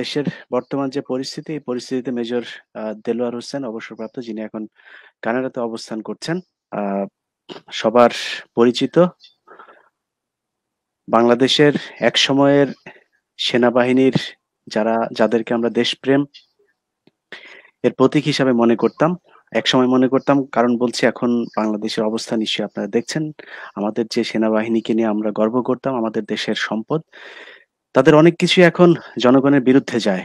দেশের বর্তমান যে পরিস্থিতি, এই পরিস্থিতিতে মেজর দেলোয়ার হোসেন অবসরপ্রাপ্ত যিনি এখন কানাডাতে অবস্থান করছেন। সবার পরিচিত। বাংলাদেশের এক সময়ের সেনাবাহিনীর যারা যাদেরকে আমরা দেশপ্রেম এর প্রতীক হিসাবে মনে করতাম। এক সময় মনে করতাম কারণ বলছি এখন বাংলাদেশের অবস্থা নিশ্চয়ই আপনারা দেখছেন। আমাদের যে সেনাবাহিনীকে নিয়ে আমরা গর্ব করতাম, আমাদের দেশের সম্পদ। তাদের অনেক কিছুই এখন জনগণের বিরুদ্ধে যায়।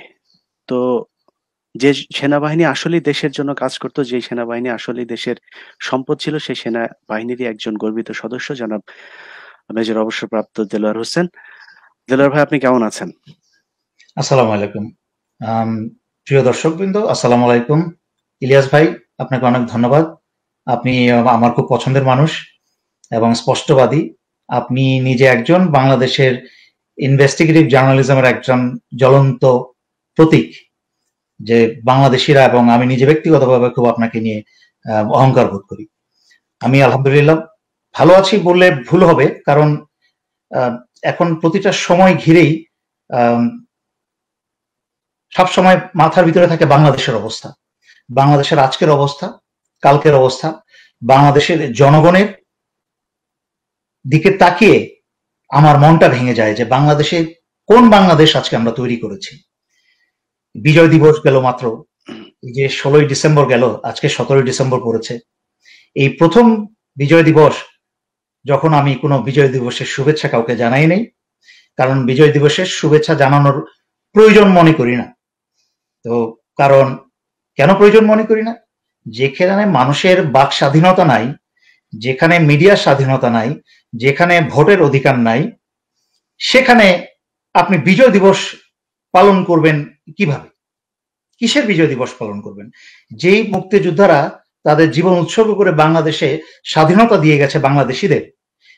তো যে সেনাবাহিনী আসলেই দেশের জন্য কাজ করত, যে সেনাবাহিনী আসলেই দেশের সম্পদ ছিল, সেই সেনাবাহিনীরই একজন গর্বিত সদস্য জনাব মেজর অবসরপ্রাপ্ত দেলোয়ার হোসেন। দেলোয়ার ভাই আপনি কেমন আছেন? আসসালামু আলাইকুম। প্রিয় দর্শকবৃন্দ আসসালামু আলাইকুম। ইলিয়াস ভাই আপনাকে অনেক ধন্যবাদ। আপনি আমার খুব পছন্দের মানুষ এবং স্পষ্টবাদী। আপনি নিজে একজন বাংলাদেশের ইনভেস্টিগেটিভ জার্নালিজমের একজন জ্বলন্ত প্রতীক, যে বাংলাদেশিরা এবং আমি নিজে ব্যক্তিগতভাবে খুব আপনাকে নিয়ে অহংকার বোধ করি। আমি আলহামদুলিল্লাহ ভালো আছি বললে ভুল হবে, কারণ এখন প্রতিটা সময় ঘিরেই সব সময় মাথার ভিতরে থাকে বাংলাদেশের অবস্থা। বাংলাদেশের আজকের অবস্থা, কালকের অবস্থা, বাংলাদেশের জনগণের দিকে তাকিয়ে আমার মনটা ভেঙে যায় যে বাংলাদেশে কোন বাংলাদেশ আজকে আমরা তৈরি করেছি। বিজয় দিবস গেল মাত্র যে ষোলোই ডিসেম্বর গেল, আজকে সতেরোই ডিসেম্বর পড়েছে। এই প্রথম বিজয় দিবস যখন আমি কোনো বিজয় দিবসের শুভেচ্ছা কাউকে জানাই নেই, কারণ বিজয় দিবসের শুভেচ্ছা জানানোর প্রয়োজন মনে করি না। তো কারণ কেন প্রয়োজন মনে করি না? যেখানে মানুষের বাক স্বাধীনতা নাই, যেখানে মিডিয়ার স্বাধীনতা নাই যেখানে ভোটের অধিকার নাই, সেখানে আপনি বিজয় দিবস পালন করবেন কীভাবে? কিসের বিজয় দিবস পালন করবেন? যেই মুক্তিযোদ্ধারা তাদের জীবন উৎসর্গ করে বাংলাদেশে স্বাধীনতা দিয়ে গেছে বাংলাদেশিদের,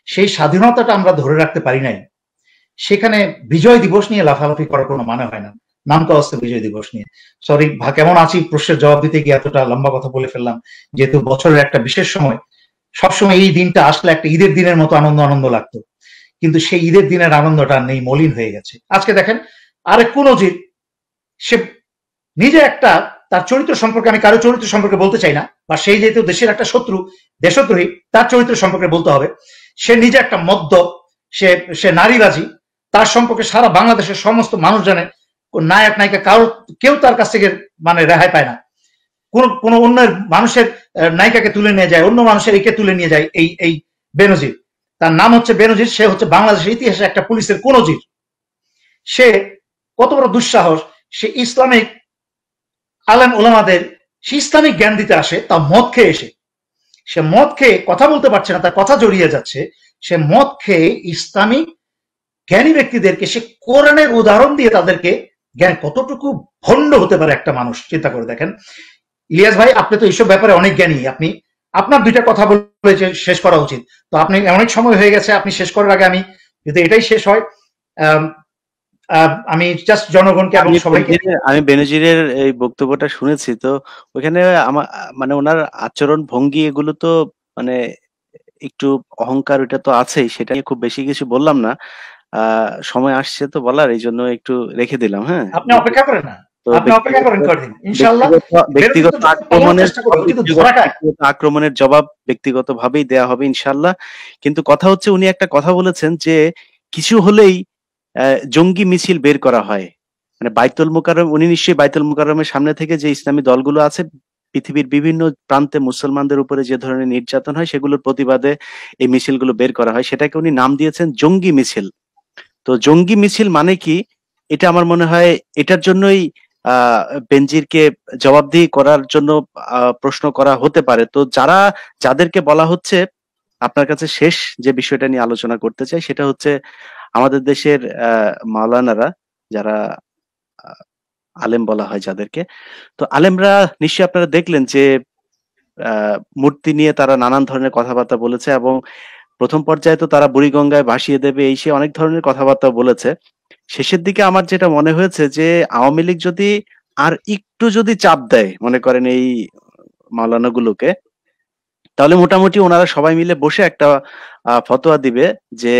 সেই স্বাধীনতাটা আমরা ধরে রাখতে পারি নাই। সেখানে বিজয় দিবস নিয়ে লাফালাফি করার কোনো মানে হয় না। নাম তো আসতে বিজয় দিবস নিয়ে। সরি কেমন আছি? প্রশ্নের জবাব দিতে গিয়ে এতটা লম্বা কথা বলে ফেললাম। যেহেতু বছরের একটা বিশেষ সময় সবসময় এই দিনটা আসলে একটা ঈদের দিনের মতো আনন্দ আনন্দ লাগতো। কিন্তু সেই ঈদের দিনের আনন্দটা নেই, মলিন হয়ে গেছে। আজকে দেখেন, আরেক কোন নজির সে নিজে একটা তার চরিত্র সম্পর্কে আমি কারও চরিত্র সম্পর্কে বলতে চাই না, বা সেই যেহেতু দেশের একটা শত্রু, দেশদ্রোহী, তার চরিত্র সম্পর্কে বলতে হবে। সে নিজে একটা মদ্য, সে সে নারীবাজি, তার সম্পর্কে সারা বাংলাদেশের সমস্ত মানুষ জানে নায়ক, নায়িকা, কারও, কেউ তার কাছ থেকে মানে রেহাই পায় না। কোন কোন অন্য মানুষের নায়িকাকে তুলে নিয়ে যায়, অন্য মানুষের একে তুলে নিয়ে যায় এই এই বেনজির। তার নাম হচ্ছে বেনজির, সে হচ্ছে বাংলাদেশের ইতিহাসে একটা পুলিশের কোনজির। সে কত বড় দুঃসাহস, সে ইসলামিক আলেম ওলামাদের সে ইসলামিক জ্ঞান দিতে আসে, তা মদ খেয়ে এসে। সে মদ খেয়ে কথা বলতে পারছে না, তার কথা জড়িয়ে যাচ্ছে। সে মদ খেয়ে ইসলামিক জ্ঞানী ব্যক্তিদেরকে, সে কোরআনের উদাহরণ দিয়ে তাদেরকে জ্ঞান কতটুকু ভণ্ড হতে পারে একটা মানুষ, চিন্তা করে দেখেন। ইলিয়াস ভাই আপনি তো এইসব ব্যাপারে অনেক জ্ঞানী। আপনি আপনার দুইটা কথা বলে শেষ করা উচিত। তো আপনি অনেক সময় হয়ে গেছে আপনি শেষ করার আগে আমি যদি এটাই শেষ হয় আমি জাস্ট জনগণকে এবং সবাইকে আমি বেনজিরের এই বক্তব্যটা শুনেছি তো ওখানে আমার মানে ওনার আচরণ ভঙ্গি এগুলো তো মানে একটু অহংকার ওটা তো আছেই সেটা নিয়ে খুব বেশি কিছু বললাম না। সময় আসছে তো বলার এই জন্য একটু রেখে দিলাম হ্যাঁ। আপনি অপেক্ষা করেন না। ব্যক্তিগত আক্রমণের আক্রমণের জবাব ব্যক্তিগত ভাবেই দেয়া হবে ইনশাল্লাহ কিন্তু কথা হচ্ছে উনি একটা কথা বলেছেন যে কিছু হলেই জঙ্গি মিছিল বের করা হয়। মানে বাইতুল মুকাররম উনি নিশ্চয়ই বাইতুল মুকাররমের সামনে থেকে যে ইসলামী দলগুলো আছে পৃথিবীর বিভিন্ন প্রান্তে মুসলমানদের উপরে যে ধরনের নির্যাতন হয় সেগুলোর প্রতিবাদে এই মিছিলগুলো বের করা হয়। সেটাকে উনি নাম দিয়েছেন জঙ্গি মিছিল। তো জঙ্গি মিছিল মানে কি? এটা আমার মনে হয় এটার জন্যই বেনজিরকে জবাবদিহি করার জন্য প্রশ্ন করা হতে পারে। তো যারা, যাদেরকে বলা হচ্ছে, আপনার কাছে শেষ যে বিষয়টা নিয়ে আলোচনা করতে চাই, সেটা হচ্ছে আমাদের দেশের মাওলানারা, যারা আলেম বলা হয় যাদেরকে। তো আলেমরা নিশ্চয়ই আপনারা দেখলেন যে মূর্তি নিয়ে তারা নানান ধরনের কথাবার্তা বলেছে এবং প্রথম পর্যায়ে তো তারা বুড়িগঙ্গায় ভাসিয়ে দেবে, এই সে অনেক ধরনের কথাবার্তা বলেছে। শেষের দিকে আমার যেটা মনে হয়েছে যে, আওয়ামী লীগ যদি আর একটু যদি চাপ দেয়, মনে করেন এই মাওলানা গুলোকে তাহলে মোটামুটি ওনারা সবাই মিলে বসে একটা ফতোয়া দিবে যে,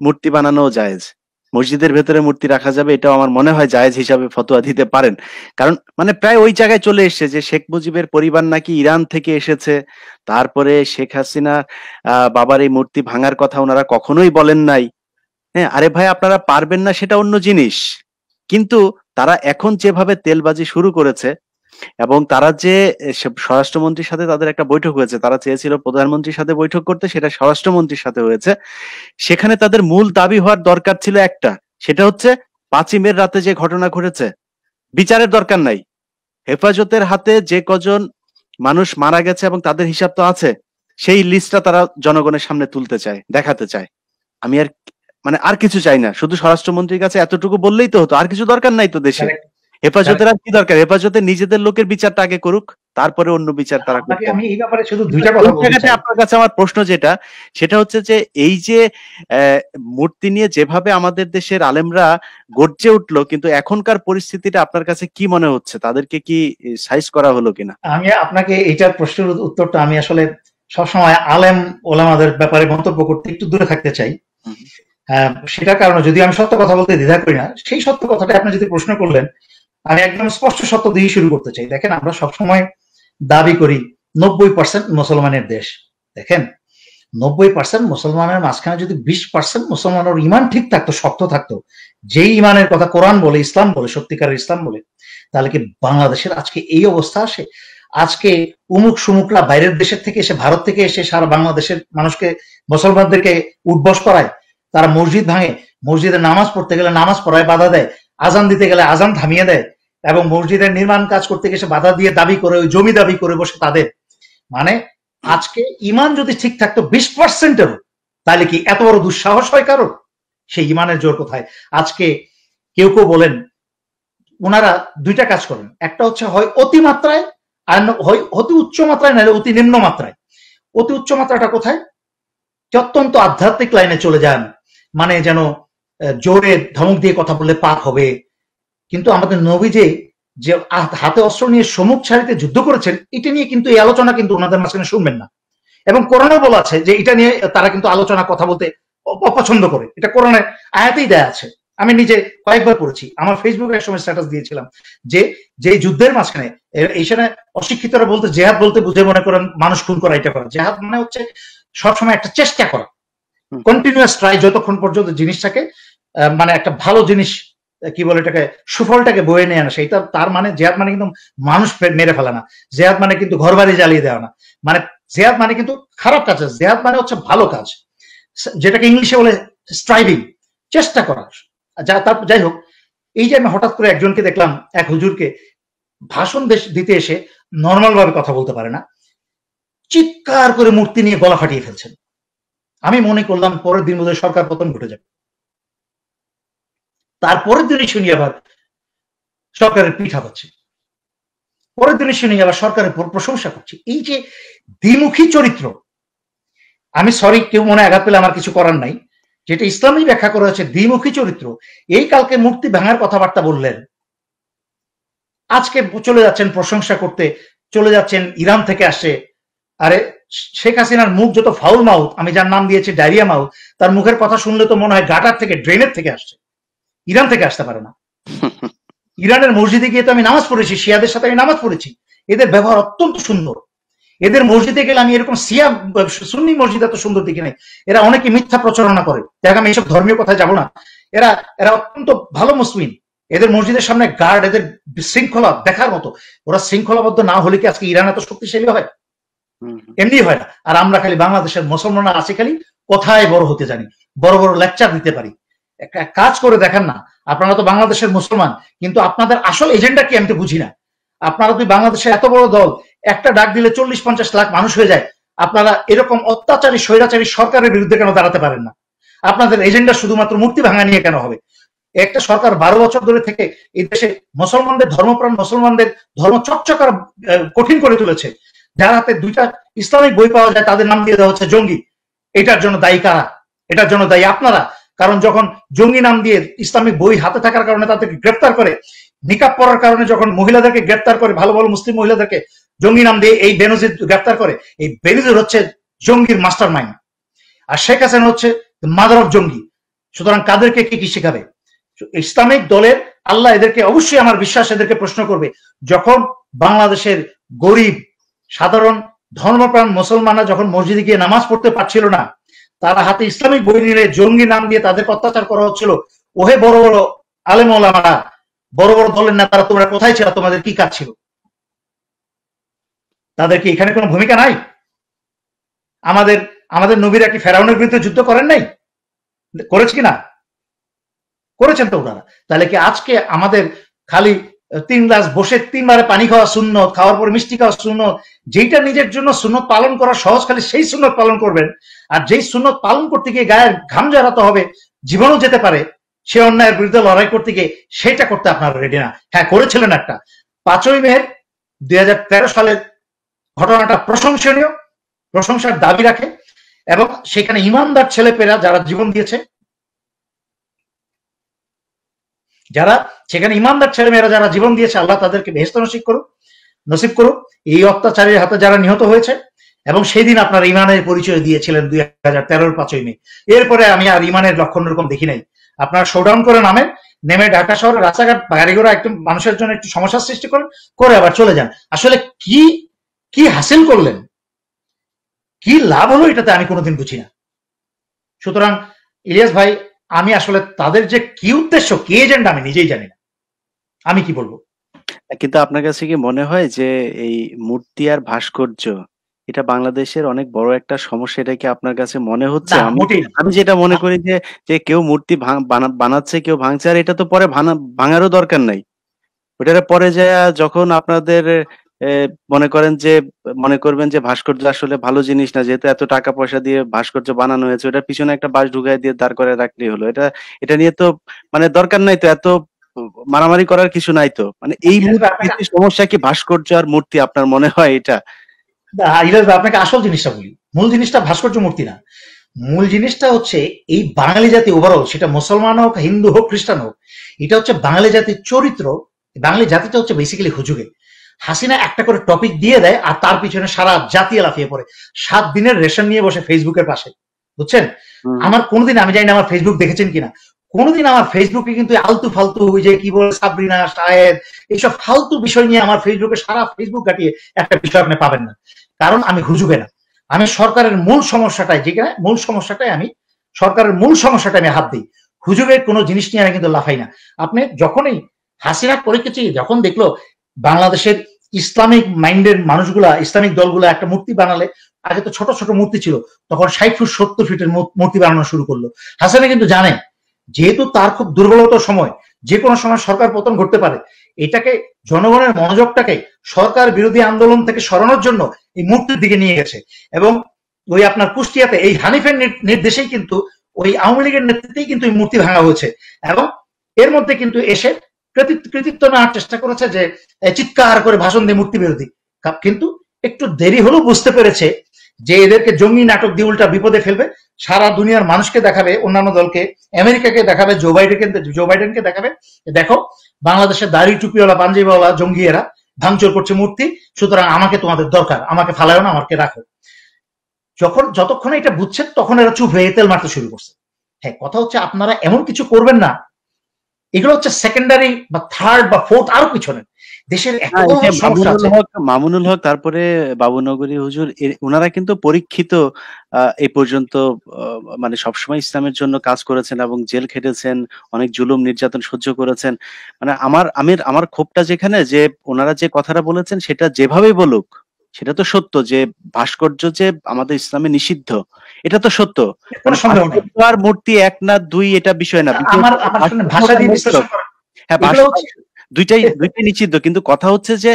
মূর্তি বানানো জায়েজ। মসজিদের ভেতরে মূর্তি রাখা যাবে, এটাও আমার মনে হয় জায়েজ হিসাবে ফতোয়া দিতে পারেন। কারণ মানে প্রায় ওই জায়গায় চলে এসছে যে, শেখ মুজিবের পরিবার নাকি ইরান থেকে এসেছে। তারপরে শেখ হাসিনা বাবার এই মূর্তি ভাঙার কথা ওনারা কখনোই বলেন নাই। হ্যাঁ আরে ভাই, আপনারা পারবেন না সেটা অন্য জিনিস। কিন্তু তারা এখন যেভাবে তেলবাজি শুরু করেছে এবং তারা যে স্বরাষ্ট্রমন্ত্রীর সাথে তাদের একটা বৈঠক হয়েছে, তারা চেয়েছিল প্রধানমন্ত্রীর সাথে বৈঠক করতে, সেটা স্বরাষ্ট্রমন্ত্রীর সাথে হয়েছে। সেখানে তাদের মূল দাবি হওয়ার দরকার ছিল একটা, সেটা হচ্ছে পাঁচই মের রাতে যে ঘটনা ঘটেছে, বিচারের দরকার নাই। হেফাজতের হাতে যে কজন মানুষ মারা গেছে এবং তাদের হিসাব তো আছে, সেই লিস্টটা তারা জনগণের সামনে তুলতে চায়, দেখাতে চায়। আমি আর মানে আর কিছু চাই না। শুধু স্বরাষ্ট্রমন্ত্রীর কাছে এতটুকু বললেই তো হতো। আর কিছু দরকার নাই তো দেশে। হেফাজতের আর কি দরকার? হেফাজতে নিজেদের লোকের বিচারটা আগে করুক তারপরে অন্য বিচার তারা করবে আমি এই ব্যাপারে শুধু দুইটা কথা বলতে আপনার কাছে আমার প্রশ্ন যেটা সেটা হচ্ছে যে এই যে মূর্তি নিয়ে যেভাবে আমাদের দেশের আলেমরা গর্জে উঠল কিন্তু এখনকার পরিস্থিতিটা আপনার কাছে কি মনে হচ্ছে? তাদেরকে কি সাইজ করা হলো কিনা? আমি আপনাকে এইটার প্রশ্নের উত্তরটা আমি আসলে সবসময় আলেম ওলামাদের ব্যাপারে মন্তব্য করতে একটু দূরে থাকতে চাই। সেটার কারণে যদি আমি সত্য কথা বলতে দ্বিধা করি না, সেই সত্য কথাটা আপনি যদি প্রশ্ন করলেন, আমি একদম স্পষ্ট সত্য দিয়ে শুরু করতে চাই। দেখেন, আমরা সবসময় দাবি করি, নব্বই পার্সেন্ট মুসলমানের দেশ। দেখেন, নব্বই পার্সেন্ট মুসলমানের মাঝখানে যদি বিশ পার্সেন্ট মুসলমানের ইমান ঠিক থাকতো, শক্ত থাকতো, যেই ইমানের কথা কোরআন বলে, ইসলাম বলে, সত্যিকারের ইসলাম বলে, তাহলে কি বাংলাদেশের আজকে এই অবস্থা আসে? আজকে উমুক সুমুকরা বাইরের দেশের থেকে এসে, ভারত থেকে এসে সারা বাংলাদেশের মানুষকে, মুসলমানদেরকে উদ্বস করায় তারা মসজিদ ভাঙে। মসজিদে নামাজ পড়তে গেলে নামাজ পড়ায় বাধা দেয়। আজান দিতে গেলে আজান থামিয়ে দেয় এবং মসজিদের নির্মাণ কাজ করতে গেছে বাধা দিয়ে দাবি করে, ওই জমি দাবি করে বসে তাদের। মানে আজকে ইমান যদি ঠিক থাকতো বিশ পার্সেন্টেরও, তাহলে কি এত বড় দুঃসাহস হয় কারও সেই ইমানের জোর কোথায়? আজকে কেউ কেউ বলেন ওনারা দুইটা কাজ করেন। একটা হচ্ছে হয় অতিমাত্রায়, আর হয় অতি উচ্চ মাত্রায়, নাহলে অতি নিম্ন মাত্রায়। অতি উচ্চ মাত্রাটা কোথায়? অত্যন্ত আধ্যাত্মিক লাইনে চলে যান। মানে যেন জোরে ধমক দিয়ে কথা বললে পাপ হবে। কিন্তু আমাদের নবী যে যে হাতে অস্ত্র নিয়ে সমুখ ছাড়িতে যুদ্ধ করেছেন, এটা নিয়ে কিন্তু এই আলোচনা কিন্তু ওনাদের মাঝখানে শুনবেন না। এবং কোরআনে বলা আছে যে, এটা নিয়ে তারা কিন্তু আলোচনা, কথা বলতে অপছন্দ করে। এটা কোরআনে আয়াতেই দেয়া আছে। আমি নিজে কয়েকবার পড়েছি। আমার ফেসবুকে এক সময় স্ট্যাটাস দিয়েছিলাম যে যে যুদ্ধের মাঝখানে এইখানে অশিক্ষিতরা বলতে, জেহাদ বলতে বুঝে মনে করেন মানুষ খুন করা এটা করা। জেহাদ মানে হচ্ছে সবসময় একটা চেষ্টা করা। কন্টিনিউয়াস ট্রাই যতক্ষণ পর্যন্ত জিনিসটাকে মানে একটা ভালো জিনিস কি বলে এটাকে, সুফলটাকে বয়ে নিয়ে আনা, সেইটা তার মানে জেহাদ মানে কিন্তু মানুষ মেরে ফেলা না। জেহাদ মানে কিন্তু ঘর বাড়ি জ্বালিয়ে দেওয়া না। মানে জেহাদ মানে কিন্তু খারাপ কাজ জেহাদ মানে হচ্ছে ভালো কাজ। যেটাকে ইংলিশে বলে স্ট্রাইভিং চেষ্টা করা। যা তার যাই হোক, এই যে আমি হঠাৎ করে একজনকে দেখলাম, এক হুজুরকে ভাষণ দিতে এসে নর্মাল ভাবে কথা বলতে পারে না। চিৎকার করে মূর্তি নিয়ে গলা ফাটিয়ে ফেলছেন। আমি মনে করলাম পরের দিন বোধহয় সরকার পতন ঘটে যাবে। তারপরের দিনে শুনি আবার সরকারের পিঠা পাচ্ছে পরের দিনে শুনি আবার সরকারের প্রশংসা করছে। এই যে দ্বিমুখী চরিত্র, আমি সরি কেউ মনে আঘাত পেলে আমার কিছু করার নাই। যেটা ইসলামী ব্যাখ্যা করা হচ্ছে দ্বিমুখী চরিত্র। এই কালকে মূর্তি ভাঙার কথাবার্তা বললেন। আজকে চলে যাচ্ছেন প্রশংসা করতে, চলে যাচ্ছেন ইরান থেকে আসে। আরে শেখ হাসিনার মুখ যত ফাউল মাউথ আমি যার নাম দিয়েছি ডায়রিয়া মাউথ তার মুখের কথা শুনলে তো মনে হয় গাটার থেকে ড্রেনের থেকে আসছে। ইরান থেকে আসতে পারে না। ইরানের মসজিদে গিয়ে তো আমি নামাজ পড়েছি শিয়াদের সাথে আমি নামাজ পড়েছি। এদের ব্যবহার অত্যন্ত সুন্দর। এদের মসজিদে গেলে আমি এরকম সিয়া সুন্নি মসজিদ এত সুন্দর দিকে নেই। এরা অনেকে মিথ্যা প্রচারণা করে। দেখ আমি এইসব ধর্মীয় কথায় যাব না। এরা এরা অত্যন্ত ভালো মুসলিম। এদের মসজিদের সামনে গার্ড এদের শৃঙ্খলা দেখার মতো। ওরা শৃঙ্খলাবদ্ধ না হলে কি আজকে ইরান এত শক্তিশালী হয়? এমনি হয় না। আর আমরা খালি বাংলাদেশের মুসলমানরা আছে খালি কোথায় বড় হতে জানি, বড় বড় লেকচার দিতে পারি। কাজ করে দেখেন না, আপনারা তো বাংলাদেশের মুসলমান, কিন্তু আপনাদের আসল এজেন্ডা কি আমি তো বুঝি না। আপনারা তুই বাংলাদেশের এত বড় দল, একটা ডাক দিলে চল্লিশ, পঞ্চাশ লাখ মানুষ হয়ে যায়, আপনারা এরকম অত্যাচারী, স্বৈরাচারী সরকারের বিরুদ্ধে কেন দাঁড়াতে পারেন না? আপনাদের এজেন্ডা শুধুমাত্র মূর্তি ভাঙা নিয়ে কেন হবে? একটা সরকার বারো বছর ধরে থেকে এই দেশে মুসলমানদের ধর্মপ্রাণ, মুসলমানদের ধর্ম চকচকার কঠিন করে তুলেছে। যার হাতে দুইটা ইসলামিক বই পাওয়া যায়, তাদের নাম দিয়ে দেওয়া হচ্ছে জঙ্গি। এটার জন্য দায়ী কারা? এটার জন্য দায়ী আপনারা। কারণ যখন জঙ্গি নাম দিয়ে ইসলামিক বই হাতে থাকার কারণে তাদেরকে গ্রেপ্তার করে নিকাপ পড়ার কারণে যখন মহিলাদেরকে গ্রেপ্তার করে, ভালো ভালো মুসলিম মহিলাদেরকে জঙ্গি নাম দিয়ে এই বেনজির গ্রেপ্তার করে, এই বেনজির হচ্ছে জঙ্গির মাস্টার মাইন্ড আর শেখ হাসিনা হচ্ছে মাদার অফ জঙ্গি। সুতরাং কাদেরকে কি কি শেখাবে? ইসলামিক দলের আল্লাহ এদেরকে অবশ্যই আমার বিশ্বাস এদেরকে প্রশ্ন করবে, যখন বাংলাদেশের গরিব সাধারণ ধর্মপ্রাণ মুসলমানরা যখন মসজিদে গিয়ে নামাজ পড়তে পারছিল না, তারা হাতে ইসলামিক বই নিলে জঙ্গি নাম দিয়ে তাদেরকে অত্যাচার করা হচ্ছিল। ওহে বড় বড় আলেম ওলামারা, বড় বড় দলের নেতারা, তোমরা কোথায় ছিল? তোমাদের কি কাজ ছিল? তাদের কি এখানে কোনো ভূমিকা নাই? আমাদের আমাদের নবীরা কি ফেরাউনের বিরুদ্ধে যুদ্ধ করেন নাই? করেছে কিনা? করেছেন তো ওনারা। তাহলে কি আজকে আমাদের খালি তিন গ্লাস বসে তিনবারে পানি খাওয়া শূন্য খাওয়ার পর মিষ্টি খাওয়া শূন্য যেইটা নিজের জন্য সুন্নত পালন করা সহজ, খালি সেই সুন্নত পালন করবেন। আর যেই সুন্নত পালন করতে গিয়ে গায়ের ঘাম জড়াতে হবে, জীবনও যেতে পারে সে অন্যায়ের বিরুদ্ধে লড়াই করতে গিয়ে সেটা করতে আপনারা রেডি না। হ্যাঁ করেছিলেন একটা। পাঁচই মেয়ের দু হাজার তেরো সালের ঘটনাটা প্রশংসনীয়, প্রশংসার দাবি রাখে এবং সেখানে ইমানদার ছেলেপেরা যারা জীবন দিয়েছে যারা সেখানে ইমানদার ছেলেমেয়েরা যারা জীবন দিয়েছে, আল্লাহ তাদেরকে বেহস্ত নসিব করুক নসিব করুক। এই অত্যাচারের হাতে যারা নিহত হয়েছে, এবং সেই দিন আপনার ইমানের পরিচয় দিয়েছিলেন দুই হাজার তেরোর পাঁচই মে। এরপরে আমি আর ইমানের লক্ষণ এরকম দেখি নাই। আপনারা শোডাউন করে নামেন, নেমে ঢাকা শহরে রাস্তাঘাট গাড়ি ঘোড়া একটু মানুষের জন্য একটু সমস্যার সৃষ্টি করেন, করে আবার চলে যান। আসলে কি কি হাসিল করলেন? কি লাভ হলো এটাতে আমি কোনোদিন বুঝি না। সুতরাং ইলিয়াস ভাই আমি আসলে তাদের যে কি উদ্দেশ্য কি এজেন্ট আমি নিজেই জানি না। আমি কি বলব? কিন্তু আপনার কাছে কি মনে হয় যে এই মূর্তি আর ভাস্কর্য এটা বাংলাদেশের অনেক বড় একটা সমস্যা এটা কি আপনার কাছে মনে হচ্ছে? আমি যেটা মনে করি যে যে কেউ মূর্তি বানাচ্ছে কেউ ভাঙছে আর এটা তো পরে ভাঙারও দরকার নাই। ওটার পরে যায় যখন আপনাদের মনে করেন যে মনে করবেন যে ভাস্কর্য আসলে ভালো জিনিস না যেহেতু এত টাকা পয়সা দিয়ে ভাস্কর্য বানানো হয়েছে ওটার পিছনে একটা বাস ঢুকাই দিয়ে দাঁড় করে রাখলেই হলো। এটা এটা নিয়ে তো মানে দরকার নাই তো এত মারামারি করার কিছু নাই তো। মানে এই সমস্যা কি ভাস্কর্য আর মূর্তি আপনার মনে হয় এটা? আপনাকে আসল জিনিসটা বলি। মূল জিনিসটা ভাস্কর্য মূর্তি না। মূল জিনিসটা হচ্ছে এই বাঙালি জাতি ওভারঅল সেটা মুসলমান হোক হিন্দু হোক খ্রিস্টান হোক এটা হচ্ছে বাঙালি জাতির চরিত্র বাঙালি জাতিটা হচ্ছে বেসিক্যালি হুজুগে। হাসিনা একটা করে টপিক দিয়ে দেয় আর তার পিছনে সারা জাতি লাফিয়ে পড়ে। সাত দিনের রেশন নিয়ে বসে ফেসবুকের পাশে। বুঝছেন? আমার কোনোদিন আমি জানি না আমার ফেসবুক দেখেছেন কিনা কোনোদিন আমার ফেসবুকে কিন্তু আলতু ফালতু ওই যে কি বলে সাবরিনা শাহেদ এইসব ফালতু বিষয় নিয়ে আমার ফেসবুকে সারা ফেসবুক কাটিয়ে একটা বিষয় আপনি পাবেন না। কারণ আমি হুজুবে না। আমি সরকারের মূল সমস্যাটাই যেখানে মূল সমস্যাটাই আমি সরকারের মূল সমস্যাটা আমি হাত দিই। হুজুবের কোনো জিনিস নিয়ে আমি কিন্তু লাফাই না। আপনি যখনই হাসিনা পরিস্থিতি যখন দেখল বাংলাদেশের ইসলামিক মাইন্ডের মানুষগুলা, ইসলামিক দলগুলা একটা মূর্তি বানালে, আগে তো ছোট ছোট মূর্তি ছিল, তখন ষাট ফুট, সত্তর ফিটের মূর্তি বানানো শুরু করল। হাসানে কিন্তু জানে, যেহেতু তার খুব দুর্বলতার সময়, যে কোনো সময় সরকার পতন ঘটতে পারে, এটাকে জনগণের মনোযোগটাকে সরকার বিরোধী আন্দোলন থেকে সরানোর জন্য এই মূর্তির দিকে নিয়ে গেছে। এবং ওই আপনার কুষ্টিয়াতে এই হানিফের নির্দেশেই কিন্তু ওই আওয়ামী লীগের নেতৃত্বেই কিন্তু এই মূর্তি ভাঙা হয়েছে। এবং এর মধ্যে কিন্তু এসে কৃতিত্ব নেওয়ার চেষ্টা করেছে যে চিৎকার করে ভাষণ দিয়ে মূর্তি বিরোধী কিন্তু একটু দেরি হলেও বুঝতে পেরেছে যে এদেরকে জঙ্গি নাটক দিয়ে উল্টা বিপদে ফেলবে। সারা দুনিয়ার মানুষকে দেখাবে, অন্যান্য দলকে, আমেরিকাকে দেখাবে, জো বাইডেনকে জো বাইডেনকে দেখাবে। দেখো, বাংলাদেশের দাড়ি টুপিওয়ালা, পাঞ্জাবিওয়ালা, জঙ্গিয়েরা ভাঙচুর করছে মূর্তি, সুতরাং আমাকে তোমাদের দরকার, আমাকে ফালায় না, আমাকে রাখো। যখন, যতক্ষণ এটা বুঝছে, তখন এরা চুপ হয়ে তেল মারতে শুরু করছে। হ্যাঁ কথা হচ্ছে আপনারা এমন কিছু করবেন না এগুলো হচ্ছে সেকেন্ডারি বা থার্ড বা ফোর্থ আরও পিছনে। দেশের মামুনুল হক তারপরে বাবুনগরী হুজুর ওনারা কিন্তু পরীক্ষিত এই পর্যন্ত মানে সবসময় ইসলামের জন্য কাজ করেছেন এবং জেল খেটেছেন অনেক জুলুম নির্যাতন সহ্য করেছেন। মানে আমার আমির আমার ক্ষোভটা যেখানে যে ওনারা যে কথাটা বলেছেন সেটা যেভাবেই বলুক সেটা তো সত্য যে ভাস্কর্য যে আমাদের ইসলামে নিষিদ্ধ এটা তো সত্য। আর মূর্তি এক না দুই এটা বিষয় না হ্যাঁ দুইটাই দুইটাই নিষিদ্ধ কিন্তু কথা হচ্ছে যে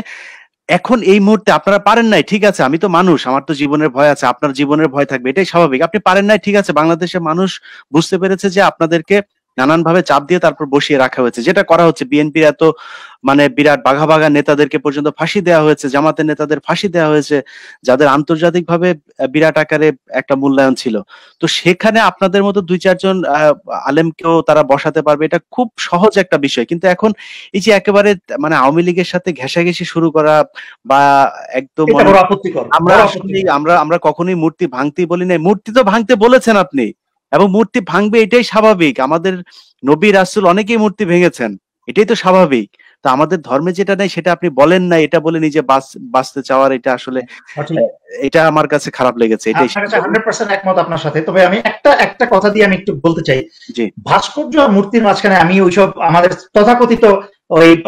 এখন এই মুহূর্তে আপনারা পারেন নাই ঠিক আছে আমি তো মানুষ আমার তো জীবনের ভয় আছে আপনার জীবনের ভয় থাকবে এটাই স্বাভাবিক। আপনি পারেন নাই ঠিক আছে বাংলাদেশের মানুষ বুঝতে পেরেছে যে আপনাদেরকে নানানভাবে চাপ দিয়ে তারপর বসিয়ে রাখা হয়েছে। যেটা করা হচ্ছে বিএনপির এত মানে বিরাট বাঘা বাঘা নেতাদেরকে পর্যন্ত ফাঁসি দেওয়া হয়েছে জামাতের নেতাদের ফাঁসি দেওয়া হয়েছে যাদের আন্তর্জাতিকভাবে বিরাট আকারে একটা মূল্যায়ন ছিল। তো সেখানে আপনাদের মতো দুই চারজন আলেমকেও তারা বসাতে পারবে এটা খুব সহজ একটা বিষয়। কিন্তু এখন এই যে একেবারে মানে আওয়ামী লীগের সাথে ঘেঁষাঘেঁষি শুরু করা বা একদম আমরা আমরা আমরা কখনোই মূর্তি ভাঙতেই বলি নাই। মূর্তি তো ভাঙতে বলেছেন আপনি। এবং মূর্তি ভাঙবে এটাই স্বাভাবিক। আমাদের নবী রাসূল অনেকেই মূর্তি ভেঙেছেন এটাই তো স্বাভাবিক। তো আমাদের ধর্মে যেটা নেই সেটা আপনি বলেন না এটা বলে নিজে বাঁচ- বাঁচতে চাওয়ার এটা আসলে এটা আমার কাছে খারাপ লেগেছে এটাই হান্ড্রেড পার্সেন্ট একমত আপনার সাথে। তবে আমি একটা একটা কথা দিয়ে আমি একটু বলতে চাই। জি। ভাস্কর্য আর মূর্তির মাঝখানে আমি ওইসব আমাদের তথাকথিত ওই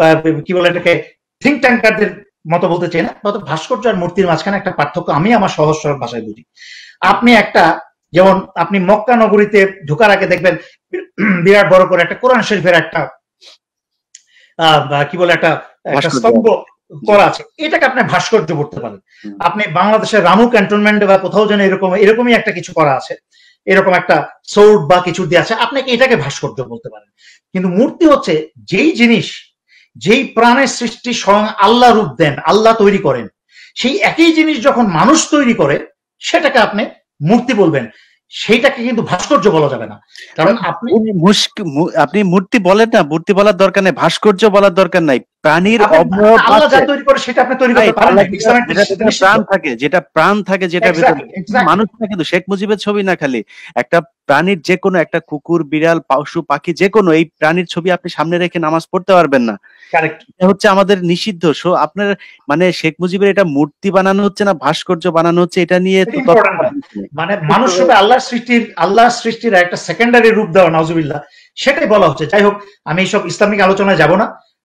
কি বলে এটাকে থিঙ্ক ট্যাঙ্কারদের মতো বলতে চাই না। তত ভাস্কর্য আর মূর্তির মাঝখানে একটা পার্থক্য আমি আমার সহজ সরল ভাষায় বুঝি। আপনি একটা যেমন আপনি মক্কা নগরীতে ঢোকার আগে দেখবেন বিরাট বড় করে একটা কোরআন শরীফের একটা আহ, কি বলে একটা একটা স্তম্ভ করা আছে। এটাকে আপনি ভাস্কর্য করতে পারেন। আপনি বাংলাদেশের রামু ক্যান্টনমেন্টে বা কোথাও যেন এরকম এরকমই একটা কিছু করা আছে। এরকম একটা সৌট বা কিছু দিয়ে আছে। আপনি কি এটাকে ভাস্কর্য বলতে পারেন? কিন্তু মূর্তি হচ্ছে যেই জিনিস যেই প্রাণের সৃষ্টি স্বয়ং আল্লাহ রূপ দেন আল্লাহ তৈরি করেন সেই একই জিনিস যখন মানুষ তৈরি করে সেটাকে আপনি মূর্তি বলবেন। সেইটাকে কিন্তু ভাস্কর্য বলা যাবে না। কারণ আপনি আপনি মূর্তি বলেন না, মূর্তি বলার দরকার নাই, ভাস্কর্য বলার দরকার নাই। প্রাণীর আল্লাহ সেটা আপনি তৈরি করতে পারেন আল্লাহ। প্রাণ থাকে যেটা প্রাণ থাকে যেটা. মানুষ না কিন্তু শেখ মুজিবের ছবি না খালি। একটা প্রাণীর যে কোনো একটা কুকুর বিড়াল পশু পাখি যে কোনো এই প্রাণীর ছবি আপনি সামনে রেখে নামাজ পড়তে পারবেন না। এটা হচ্ছে আমাদের নিষিদ্ধ। সো আপনার মানে শেখ মুজিবের এটা মূর্তি বানানো হচ্ছে না ভাস্কর্য বানানো হচ্ছে এটা নিয়ে। মানে মানুষ রূপে আল্লাহর সৃষ্টির আল্লাহর সৃষ্টির একটা সেকেন্ডারি রূপ দেওয়া নাউজুবিল্লাহ। সেটাই বলা হচ্ছে। যাই হোক আমি এইসব ইসলামিক আলোচনায় যাব না।